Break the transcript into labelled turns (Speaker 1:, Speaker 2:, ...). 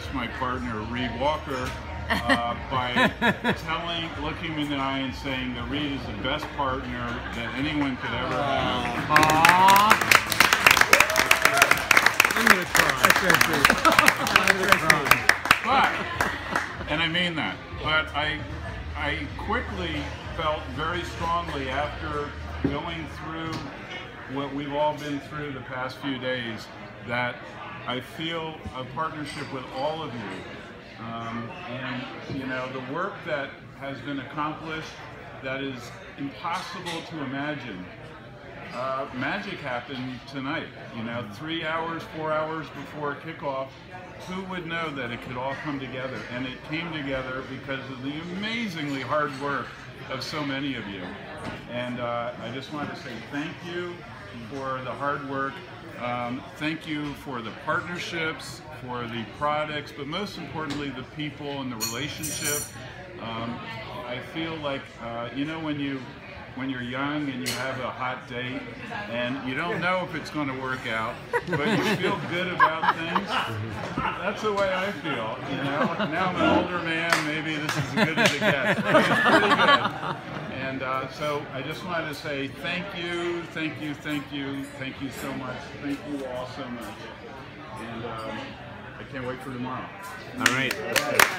Speaker 1: impress my partner, Reed Walker, uh, by telling, looking me in the eye and saying that Reed is the best partner that anyone could ever have.
Speaker 2: Aww.
Speaker 3: I'm gonna cry. I'm gonna cry.
Speaker 1: But, and I mean that, but I, I quickly felt very strongly after going through what we've all been through the past few days that I feel a partnership with all of you. Um, and, you know, the work that has been accomplished that is impossible to imagine. Uh, magic happened tonight, you know, three hours, four hours before kickoff. Who would know that it could all come together? And it came together because of the amazingly hard work of so many of you. And uh, I just want to say thank you for the hard work. Um, thank you for the partnerships, for the products, but most importantly, the people and the relationship. Um, I feel like, uh, you know, when you when you're young and you have a hot date and you don't know if it's going to work out, but you feel good about things. That's the way I feel. You know, now I'm an older man. Maybe this is as good as it gets. It's pretty good. And uh, so I just wanted to say thank you, thank you, thank you, thank you so much. Thank you all so much. And um, I can't wait for tomorrow.
Speaker 2: All right.